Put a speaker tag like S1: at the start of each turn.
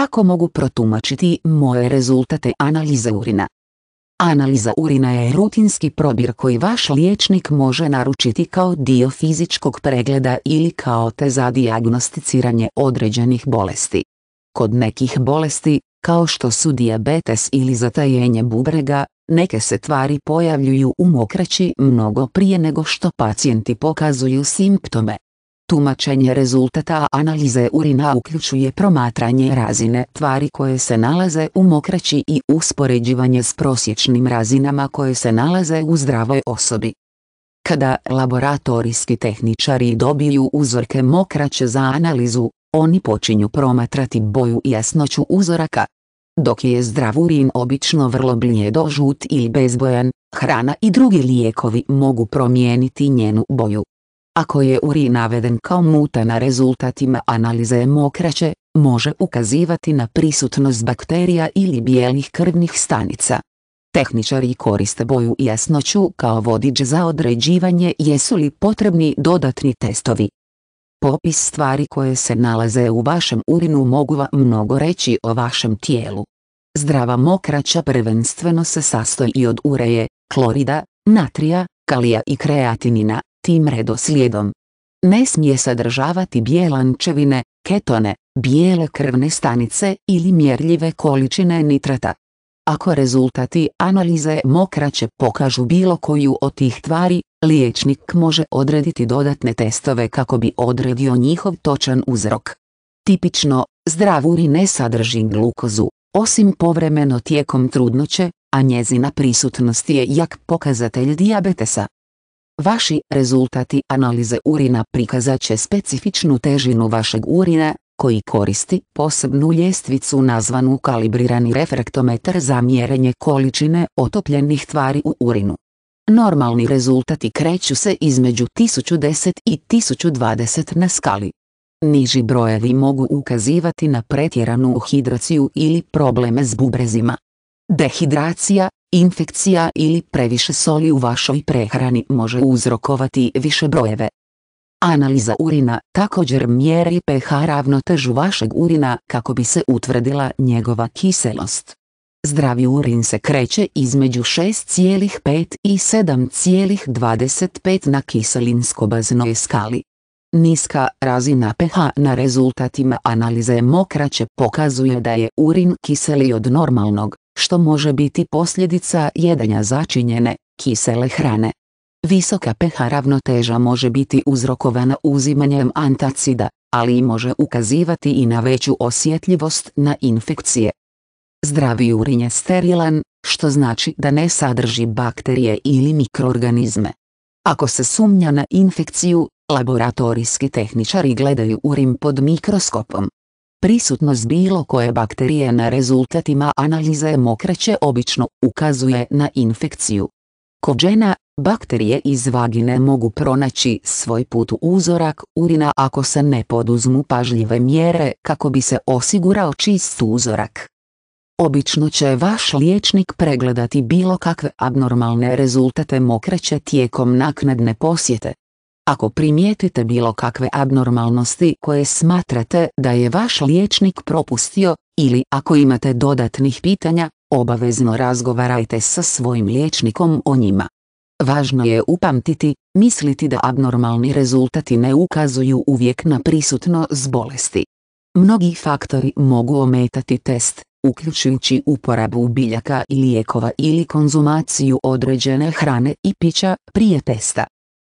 S1: Kako mogu protumačiti moje rezultate analize urina? Analiza urina je rutinski probir koji vaš liječnik može naručiti kao dio fizičkog pregleda ili kao te za dijagnosticiranje određenih bolesti. Kod nekih bolesti, kao što su dijabetes ili zatajenje bubrega, neke se tvari pojavljuju u mokraći mnogo prije nego što pacijenti pokazuju simptome. Tumačenje rezultata analize urina uključuje promatranje razine tvari koje se nalaze u mokraći i uspoređivanje s prosječnim razinama koje se nalaze u zdravoj osobi. Kada laboratorijski tehničari dobiju uzorke mokraće za analizu, oni počinju promatrati boju i jasnoću uzoraka. Dok je zdrav urin obično vrlo blijedo žut ili bezbojan, hrana i drugi lijekovi mogu promijeniti njenu boju. Ako je urin naveden kao muta na rezultatima analize mokraće, može ukazivati na prisutnost bakterija ili bijelih krvnih stanica. Tehničari koriste boju i jasnoću kao vodič za određivanje jesu li potrebni dodatni testovi. Popis stvari koje se nalaze u vašem urinu mogu vam mnogo reći o vašem tijelu. Zdrava mokraća prvenstveno se sastoji od ureje, klorida, natrija, kalija i kreatinina, tim redoslijedom. Ne smije sadržavati bijelančevine, ketone, bijele krvne stanice ili mjerljive količine nitrata. Ako rezultati analize mokraće pokažu bilo koju od tih tvari, liječnik može odrediti dodatne testove kako bi odredio njihov točan uzrok. Tipično, zdrav urin ne sadrži glukozu, osim povremeno tijekom trudnoće, a njezina prisutnost je jak pokazatelj dijabetesa. Vaši rezultati analize urina prikazat će specifičnu težinu vašeg urina, koji koristi posebnu ljestvicu nazvanu kalibrirani refraktometar za mjerenje količine otopljenih tvari u urinu. Normalni rezultati kreću se između 1010 i 1020 na skali. Niži brojevi mogu ukazivati na pretjeranu hidraciju ili probleme s bubrezima. Dehidracija, infekcija ili previše soli u vašoj prehrani može uzrokovati više brojeve. Analiza urina također mjeri pH ravnotežu vašeg urina kako bi se utvrdila njegova kiselost. Zdravi urin se kreće između 6,5 i 7,25 na kiselinsko-baznoj skali. Niska razina pH na rezultatima analize mokraće pokazuje da je urin kiseli od normalnog, što može biti posljedica jedanja začinjene, kisele hrane. Visoka pH ravnoteža može biti uzrokovana uzimanjem antacida, ali i može ukazivati i na veću osjetljivost na infekcije. Zdravi urin je sterilan, što znači da ne sadrži bakterije ili mikroorganizme. Ako se sumnja na infekciju, laboratorijski tehničari gledaju urin pod mikroskopom. Prisutnost bilo koje bakterije na rezultatima analize mokraće obično ukazuje na infekciju. Kod žena, bakterije iz vagine mogu pronaći svoj put u uzorak urina ako se ne poduzmu pažljive mjere kako bi se osigurao čist uzorak. Obično će vaš liječnik pregledati bilo kakve abnormalne rezultate mokraće tijekom naknadne posjete. Ako primijetite bilo kakve abnormalnosti koje smatrate da je vaš liječnik propustio, ili ako imate dodatnih pitanja, obavezno razgovarajte sa svojim liječnikom o njima. Važno je upamtiti, misliti da abnormalni rezultati ne ukazuju uvijek na prisutnost bolesti. Mnogi faktori mogu ometati test, uključujući uporabu biljaka i lijekova ili konzumaciju određene hrane i pića prije testa.